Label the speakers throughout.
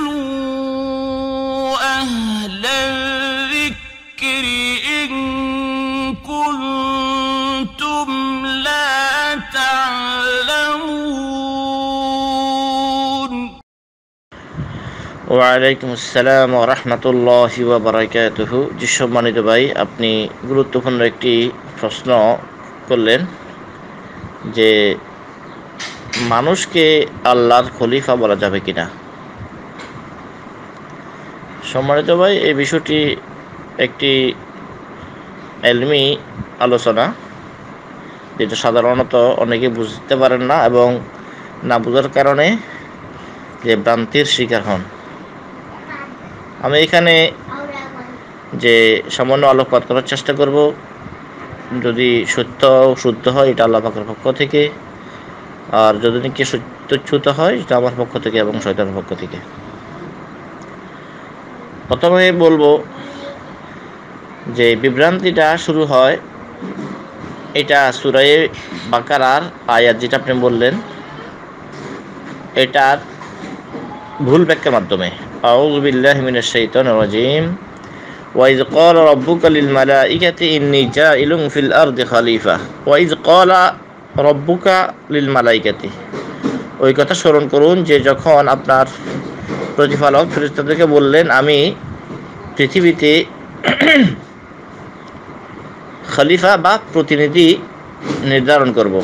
Speaker 1: فاسألوا أهل الذكر إن كنتم لا تعلمون
Speaker 2: ওয়ালাইকুম আসসালাম ও রহমতুল্লাহ বারাকাতুহ জি সম্মানিত ভাই আপনি গুরুত্বপূর্ণ একটি প্রশ্ন করলেন যে মানুষকে আল্লাহর খলিফা বলা যাবে কিনা? সম্মানিত ভাই, এই বিষয়টি একটি এলমি আলোচনা, যেটা সাধারণত অনেকে বুঝতে পারেন না এবং না বোঝার কারণে যে ভ্রান্তির শিকার হন। আমি এখানে যে সামান্য আলোকপাত করার চেষ্টা করব। যদি সত্য শুদ্ধ হয়, এটা আল্লাহ পাকের পক্ষ থেকে। আর যদি নাকি সত্যচ্যুত হয় এটা আমার পক্ষ থেকে এবং শয়তানের পক্ষ থেকে। প্রথমে বলব যে, বিভ্রান্তিটা শুরু হয় এটা সুরায়ে বাকারার আয়াত যেটা আপনি বললেন, এটার ভুল ব্যাখ্যার মাধ্যমে। আউযু বিল্লাহি মিনাশ শাইতানির রাজিম। ক্বালা রাব্বুকা লিল মালাইকাতি ইন্নী জাইলুন ফিল আরদি খলিফা। ওয়াইজ ক্বালা রব্বুকা লিল মালাইকাতি। ওই কথা স্মরণ করুন যে যখন আপনার প্রতিপালক ফেরেশতাদেরকে বললেন, আমি পৃথিবীতে খলিফা বা প্রতিনিধি নির্ধারণ করব।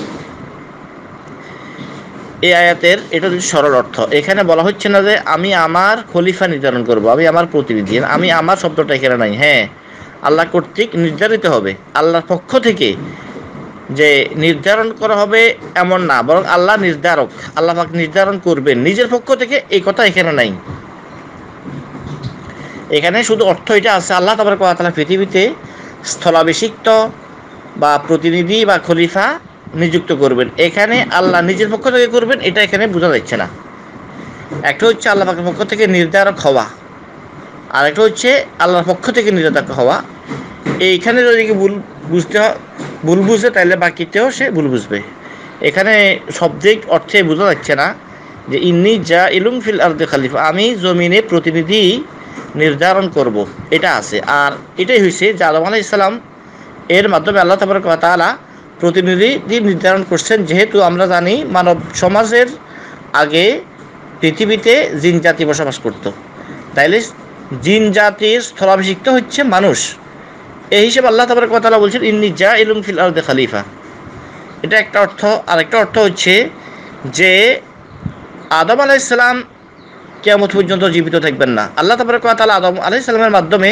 Speaker 2: এই আয়াতের, এটা হচ্ছে সরল অর্থ। এখানে বলা হচ্ছে না যে আমি আমার খলিফা নির্ধারণ করব, আমি আমার প্রতিনিধি, আমি আমার শব্দটা এখানে নাই। হ্যাঁ আল্লাহ কর্তৃক নির্ধারিত হবে। আল্লাহর পক্ষ থেকে যে নির্ধারণ করা হবে এমন না, বরং আল্লাহ নির্ধারক, আল্লাহ পাক নির্ধারণ করবেন। নিজের পক্ষ থেকে এই কথা এখানে নাই। এখানে শুধু অর্থ এটা আছে, আল্লাহ তাবার কথা পৃথিবীতে স্থলাভিষিক্ত বা প্রতিনিধি বা খলিফা নিযুক্ত করবেন। এখানে আল্লাহ নিজের পক্ষ থেকে করবেন, এটা এখানে বোঝা যাচ্ছে না। একটা হচ্ছে আল্লাহ পাকের পক্ষ থেকে নির্ধারক হওয়া আর একটা হচ্ছে আল্লাহর পক্ষ থেকে নির্ধারক হওয়া। এইখানে যদি ভুল বুঝতে ভুল বুঝে তাহলে বাকিতেও সে ভুল বুঝবে। এখানে শব্দিক অর্থে বোঝা যাচ্ছে না যে, ইন্নি যা ইলুম ফিল আর্দে খালিফা আমি জমিনে প্রতিনিধি নির্ধারণ করব। এটা আছে। আর এটাই হয়েছে যে আলম আলাহ ইসলাম এর মাধ্যমে আল্লাহ তাবার তালা প্রতিনিধি নির্ধারণ করছেন। যেহেতু আমরা জানি মানব সমাজের আগে পৃথিবীতে জিন জাতি বসবাস করত। তাইলে জিন জাতির স্থলাভিষিক্ত হচ্ছে মানুষ। এই হিসেবে আল্লাহ তাবার কথা বলছেন, ইন্নি যা ইলুম ফিল আলদে খালিফা। এটা একটা অর্থ, আরেকটা অর্থ হচ্ছে যে আদম আলাইসালাম কেমন পর্যন্ত জীবিত থাকবেন না। আল্লাহ তাবার কথা আদম আলাইসালামের মাধ্যমে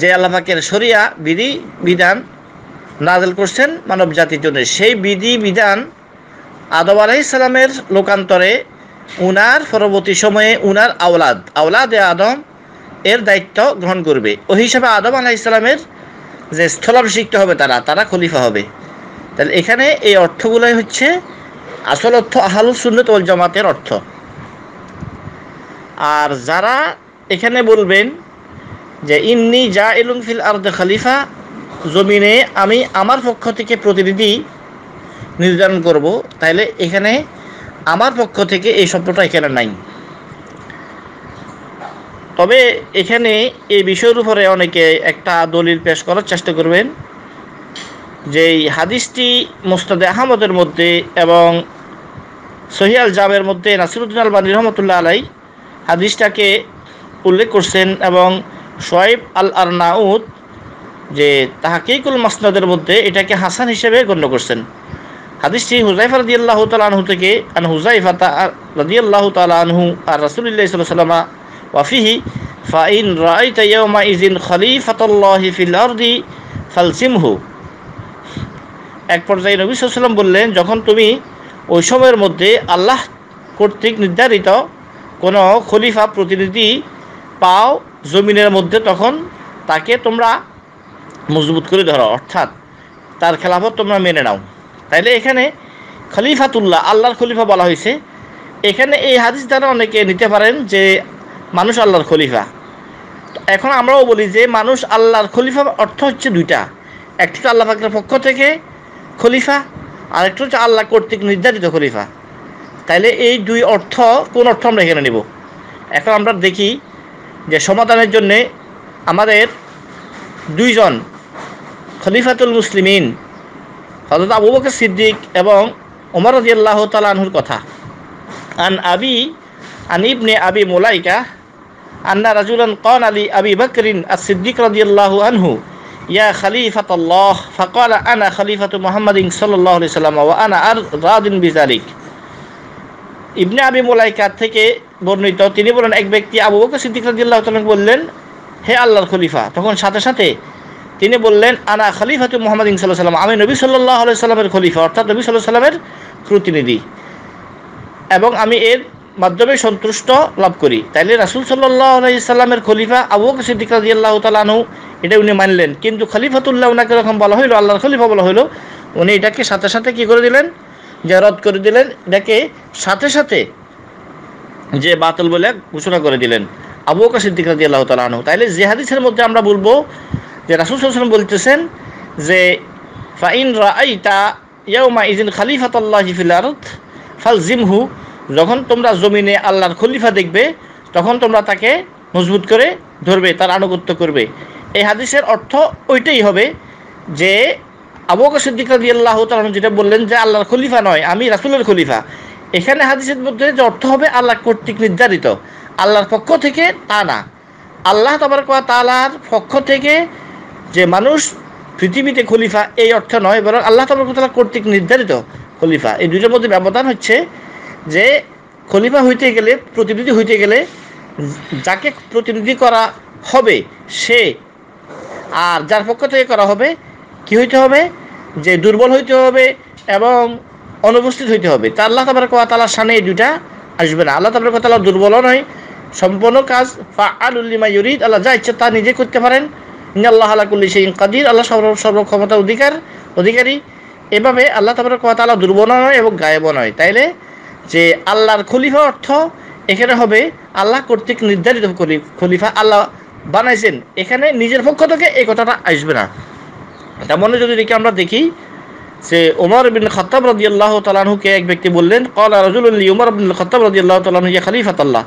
Speaker 2: যে আল্লাহ পাকের শরিয়া, বিধি, বিধান নাজেল করছেন মানব জাতির জন্য, সেই বিধি, বিধান আদম আলাইসালামের লোকান্তরে উনার পরবর্তী সময়ে উনার আওলাদ আওলাদ আদম এর দায়িত্ব গ্রহণ করবে। ওই হিসাবে আদম আলাহ ইসলামের যে স্থলাভিষিক্ত হবে তারা তারা খলিফা হবে। তাহলে এখানে এই অর্থগুলোই হচ্ছে আসল অর্থ আহালুল সুন্নত ওল জামাতের অর্থ। আর যারা এখানে বলবেন যে, ইন্নি যা ইলুম ফিল আর্দ খালিফা জমিনে আমি আমার পক্ষ থেকে প্রতিনিধি নির্ধারণ করব। তাহলে এখানে আমার পক্ষ থেকে এই শব্দটা এখানে নাই। তবে এখানে এই বিষয়ের উপরে অনেকে একটা দলিল পেশ করার চেষ্টা করবেন যে হাদিসটি মোস্তাদে আহমদের মধ্যে এবং সহিয়াল জামের মধ্যে নাসিরুদ্দিন আলবানী রহমতুল্লাহ আলাই হাদিসটাকে উল্লেখ করছেন এবং সোয়েব আল আর নাউদ যে তাহাকিকুল মাসনাদের মধ্যে এটাকে হাসান হিসেবে গণ্য করছেন। হাদিসটি হুজাইফা রাদি আল্লাহ তালহু থেকে, আন হুজাইফা রাদি আল্লাহ তালহু আর রাসুলিল্লাহ সাল্লামা ওয়াফিহি ফাইন রাইতা ইয়াউমা ইজিন খলিফাতুল্লাহি ফিল আরদি ফালসিমহু। এক পর্যায়ে নবী সাল্লাম বললেন, যখন তুমি ওই সময়ের মধ্যে আল্লাহ কর্তৃক নির্ধারিত কোনো খলিফা, প্রতিনিধি পাও জমিনের মধ্যে, তখন তাকে তোমরা মজবুত করে ধরো। অর্থাৎ তার খেলাফত তোমরা মেনে নাও। তাইলে এখানে খলিফাতুল্লাহ, আল্লাহর খলিফা বলা হয়েছে। এখানে এই হাদিস দ্বারা অনেকে নিতে পারেন যে মানুষ আল্লাহর খলিফা। এখন আমরাও বলি যে মানুষ আল্লাহর খলিফা অর্থ হচ্ছে দুইটা। একটি তো আল্লাহ পাকের পক্ষ থেকে খলিফা, আরেকটা হচ্ছে আল্লাহ কর্তৃক নির্ধারিত খলিফা। তাইলে এই দুই অর্থ, কোন অর্থ আমরা এখানে নেব? এখন আমরা দেখি যে সমাধানের জন্যে আমাদের দুইজন খলিফাতুল মুসলিমিন হজরত আবু বকর সিদ্দিক এবং ওমর রাদিয়াল্লাহু তাআলা আনহুর কথা। আন আবি, আন ইবনে আবি মুলাইকা আন্না রাজুলান কন আলী আবি বকরিন আসিদ্দিক রদিয়াল্লাহু আনহু, ইয়া খালিফাত আল্লাহ ফকল আনা খালিফাত মোহাম্মদিন সাল্লাহ আলি সাল্লাম ও আনা আর রাদিন বিজালিক ইবনে আবি থেকে বর্ণিত, তিনি বলেন, এক ব্যক্তি আবু বকর সিদ্দিক রাজিল্লাহ বললেন, হে আল্লাহর খলিফা। তখন সাথে সাথে তিনি বললেন, আনা খলিফা তু মোহাম্মদ ইনসাল্লাহ সাল্লাম, আমি নবী সাল্লাহ আলাই সাল্লামের খলিফা, অর্থাৎ নবী সাল্লাহ সাল্লামের প্রতিনিধি এবং আমি এর মাধ্যমে সন্তুষ্ট লাভ করি। তাইলে রাসুল সাল্লাহ আলাইসাল্লামের খলিফা আবু সিদ্দিক রাজি আল্লাহ তালানহু এটা উনি মানলেন। কিন্তু খলিফাতুল্লাহ ওনাকে যখন বলা হইল, আল্লাহর খলিফা বলা হইল, উনি এটাকে সাথে সাথে কি করে দিলেন? যে রদ করে দিলেন। এটাকে সাথে সাথে যে বাতল বলে ঘোষণা করে দিলেন আবু বকর সিদ্দিক রাজি আল্লাহ তালানহু তাইলে যে হাদিসের মধ্যে আমরা বলব যে রাসুল সাল্লাম বলতেছেন যে ফাইন রাইতা ইয়াউমা ইজিন খালিফাতাল্লাহ ফিল আরদ ফাল জিমহু যখন তোমরা জমিনে আল্লাহর খলিফা দেখবে, তখন তোমরা তাকে মজবুত করে ধরবে, তার আনুগত্য করবে। এই হাদিসের অর্থ ওইটাই হবে যে, আবু বকর সিদ্দিক রাদিয়াল্লাহু তাআলা যেটা বললেন যে, আল্লাহর খলিফা নয়, আমি রাসূলের খলিফা। এখানে হাদিসের মধ্যে যে অর্থ হবে আল্লাহ কর্তৃক নির্ধারিত। আল্লাহর পক্ষ থেকে তা না। আল্লাহ তাবারক ওয়া তাআলার পক্ষ থেকে যে মানুষ পৃথিবীতে খলিফা, এই অর্থ নয়, বরং আল্লাহ তালা কর্তৃক নির্ধারিত খলিফা। এই দুইটার মধ্যে ব্যবধান হচ্ছে যে খলিফা হইতে গেলে, প্রতিনিধি হইতে গেলে যাকে প্রতিনিধি করা হবে, সে আর যার পক্ষ থেকে করা হবে, কি হইতে হবে? যে দুর্বল হইতে হবে এবং অনুপস্থিত হইতে হবে। তা আল্লাহ তাবার কোয়া তালার সামনে এই দুইটা আসবে না। আল্লাহ তাবার তালা দুর্বলও নয়, সম্পূর্ণ কাজ ফা আলুল্লিমা ইউরিদ। আল্লাহ যা ইচ্ছে তা নিজে করতে পারেন। আল্লাহ আলাকুল্লি সেই কাদির। আল্লাহ সর্ব, সর্বক্ষমতা অধিকার, অধিকারী। এভাবে আল্লাহ তাবার কথা আল্লাহ দুর্বল নয় এবং গায়েব নয়। তাইলে যে আল্লাহর খলিফা অর্থ এখানে হবে আল্লাহ কর্তৃক নির্ধারিত খলিফা আল্লাহ বানাইছেন। এখানে নিজের পক্ষ থেকে এই কথাটা আসবে না। তেমন যদি দেখি আমরা দেখি যে ওমর বিন খত্তাব রাজি আল্লাহ তালাহুকে এক ব্যক্তি বললেন কল রাজুল্লি উমর বিন খত্তাব রাজি আল্লাহ তালাহু ইয়া খলিফাত আল্লাহ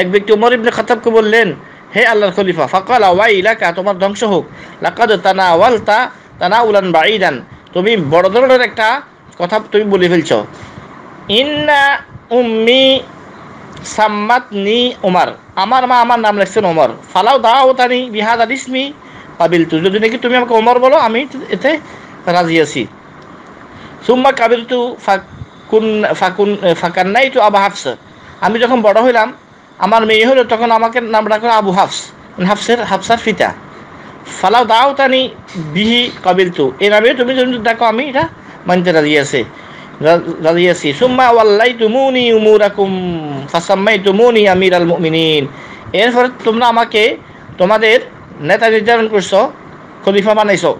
Speaker 2: এক ব্যক্তি উমর ইবনে খত্তাবকে বললেন, হে আল্লাহর খলিফা, ফকাল ওয়াই ইলাকা তোমার ধ্বংস হোক। লাকাদ তানা ওয়াল তা তানা উলান বাঈদান। তুমি বড় ধরনের একটা কথা তুমি বলে ফেলছ। ইন্না উম্মি সাম্মাত নি আমার মা আমার নাম লিখছেন ওমর ফালাও দাও তানি বিহাদ আদিসমি কাবিল তু যদি নাকি তুমি আমাকে ওমর বলো, আমি এতে রাজি আছি। সুম্মা কাবিল তু ফাকুন ফাকুন ফাকান্নাই তু আবু হাফস। আমি যখন বড় হইলাম, আমার মেয়ে হলো তখন আমাকে নাম রাখো আবু হাফস। হাফসের হাফসার ফিতা ফালাও দাও তানি বিহি কাবিল তু এই নামে তুমি যদি ডাকো আমি এটা মানতে রাজি আছে। রাজি আছি। সুম্মা ওয়াল্লাই তুমুনি উমুরাকুম ফাসাম্মাই তুমুনি আমির আল মুমিনিন। এরপরে তোমরা আমাকে, তোমাদের নেতা নির্ধারণ করছ, খলিফা বানাইছো।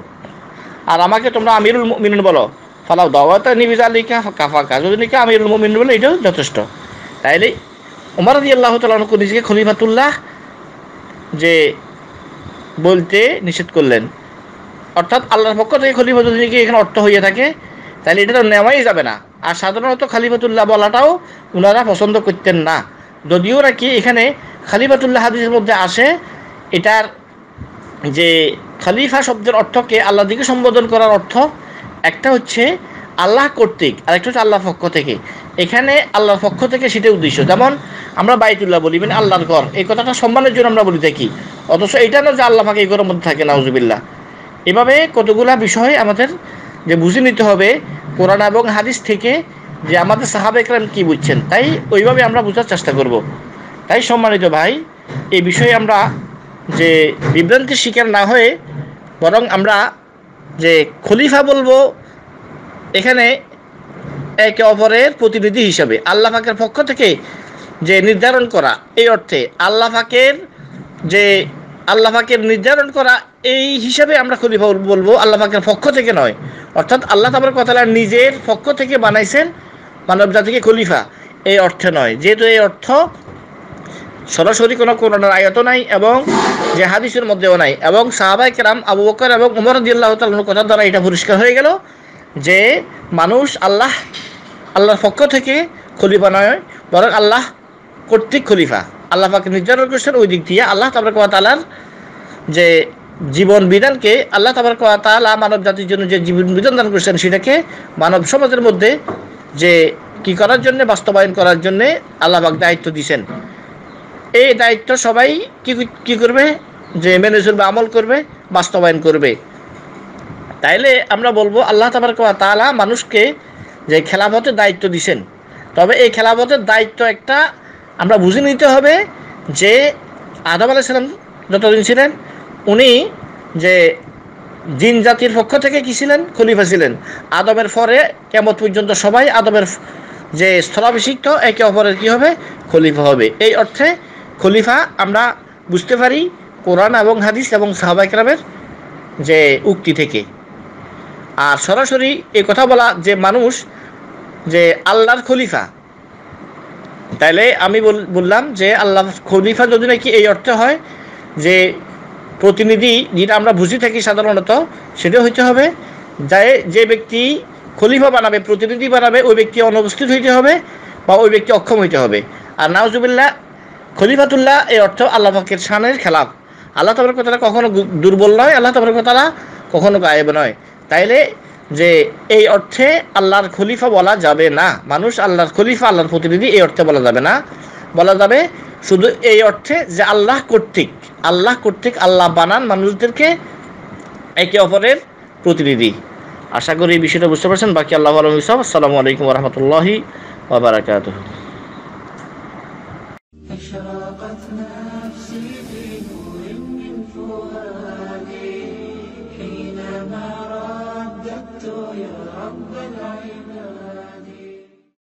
Speaker 2: আর আমাকে তোমরা আমিরুল মুমিনুন বলো। ফালাও দাওয়াতা নিবিজা লিখা কাফাকা যদি লিখা আমিরুল মুমিনুন বলে, এটাও যথেষ্ট। তাইলে উমর আদি আল্লাহ তালকে নিজেকে খলিফাতুল্লাহ যে বলতে নিষেধ করলেন। অর্থাৎ আল্লাহর পক্ষ থেকে খলিফা যদি নাকি এখানে অর্থ হইয়া থাকে তাহলে এটা তো নেওয়াই যাবে না। আর সাধারণত খালিফাতুল্লাহ বলাটাও ওনারা পছন্দ করতেন না। যদিও নাকি এখানে খালিফাতুল্লাহ হাদিসের মধ্যে আসে, এটার যে খালিফা শব্দের অর্থকে আল্লাহ দিকে সম্বোধন করার অর্থ একটা হচ্ছে আল্লাহ কর্তৃক, আর একটা হচ্ছে আল্লাহর পক্ষ থেকে। এখানে আল্লাহর পক্ষ থেকে সেটা উদ্দেশ্য। যেমন আমরা বাইতুল্লাহ বলি মানে আল্লাহর ঘর, এই কথাটা সম্মানের জন্য আমরা বলি থাকি অথচ এটা না যে আল্লাহ পাকে এই ঘরের মধ্যে থাকে, নাউজুবিল্লাহ। এভাবে কতগুলা বিষয় আমাদের যে বুঝে নিতে হবে কোরআন এবং হাদিস থেকে যে আমাদের সাহাবে একরাম কী বুঝছেন, তাই ওইভাবে আমরা বোঝার চেষ্টা করব। তাই সম্মানিত ভাই, এই বিষয়ে আমরা যে বিভ্রান্তির শিকার না হয়ে বরং আমরা যে খলিফা বলব, এখানে একে অপরের প্রতিনিধি হিসাবে আল্লাহ পাকের পক্ষ থেকে যে নির্ধারণ করা, এই অর্থে আল্লাহ পাকের যে আল্লাহ পাকের নির্ধারণ করা এই হিসাবে আমরা খলিফা বলব আল্লাহ পাকের পক্ষ থেকে নয়। অর্থাৎ আল্লাহ তাবার কথা নিজের পক্ষ থেকে বানাইছেন মানব জাতিকে খলিফা। এই অর্থে নয়। যেহেতু এই অর্থ সরাসরি কোনো কোরআনের আয়ত নাই এবং যে হাদিসের মধ্যেও নাই এবং সাহাবাই কেরাম আবু বকর এবং উমর দিল্লাহ তালুর কথার দ্বারা এটা পরিষ্কার হয়ে গেল যে মানুষ আল্লাহ, আল্লাহর পক্ষ থেকে খলিফা নয়, বরং আল্লাহ কর্তৃক খলিফা। আল্লাহ নির্ধারণ করছেন ওই দিক দিয়ে আল্লাহ তাবরক ওয়া তাআলার যে জীবন বিধানকে আল্লাহ তাবরক তাআলা মানব জাতির জন্য যে জীবন বিধান দান করেছেন সেটাকে মানব সমাজের মধ্যে যে কি করার জন্য, বাস্তবায়ন করার জন্য আল্লাহ পাক দায়িত্ব দিয়েছেন। এই দায়িত্ব সবাই কি কি করবে? যে মেনে চলবে, আমল করবে, বাস্তবায়ন করবে। তাইলে আমরা বলব আল্লাহ তাবারক ওয়া তাআলা মানুষকে যে খেলাফতের দায়িত্ব দিছেন তবে এই খেলাফতের দায়িত্ব একটা আমরা বুঝে নিতে হবে যে আদম আলাইসালাম যতদিন ছিলেন, উনি যে জিন জাতির পক্ষ থেকে কী ছিলেন? খলিফা ছিলেন। আদমের পরে কেমত পর্যন্ত সবাই আদমের যে স্থলাভিষিক্ত, একে অপরের কী হবে? খলিফা হবে। এই অর্থে খলিফা আমরা বুঝতে পারি কোরআন এবং হাদিস এবং সাহাবাইকরামের যে উক্তি থেকে। আর সরাসরি এই কথা বলা যে মানুষ যে আল্লাহর খলিফা তাইলে আমি বল- বললাম যে আল্লাহ খলিফা যদি নাকি এই অর্থে হয় যে প্রতিনিধি যেটা আমরা বুঝি থাকি সাধারণত, সেটা হইতে হবে যে যে ব্যক্তি খলিফা বানাবে, প্রতিনিধি বানাবে, ওই ব্যক্তি অনুপস্থিত হইতে হবে বা ওই ব্যক্তি অক্ষম হইতে হবে। আর নাউজুবিল্লাহ, খলিফাতুল্লাহ এই অর্থ আল্লাহ পাকের শানের খেলাফ। আল্লাহ তাবার কথাটা কখনো দুর্বল নয়, আল্লাহ তাবার কথাটা কখনো গায়েব নয়। তাইলে যে এই অর্থে আল্লাহর খলিফা বলা যাবে না। মানুষ আল্লাহর খলিফা, আল্লাহর প্রতিনিধি, এই অর্থে বলা যাবে না। বলা যাবে শুধু এই অর্থে যে আল্লাহ কর্তৃক আল্লাহ কর্তৃক আল্লাহ বানান মানুষদেরকে একে অপরের প্রতিনিধি। আশা করি এই বিষয়টা বুঝতে পারছেন। বাকি আল্লাহ আলম ইসলাম আসসালামু আলাইকুম রহমতুল্লাহি ওবরাকাতুহ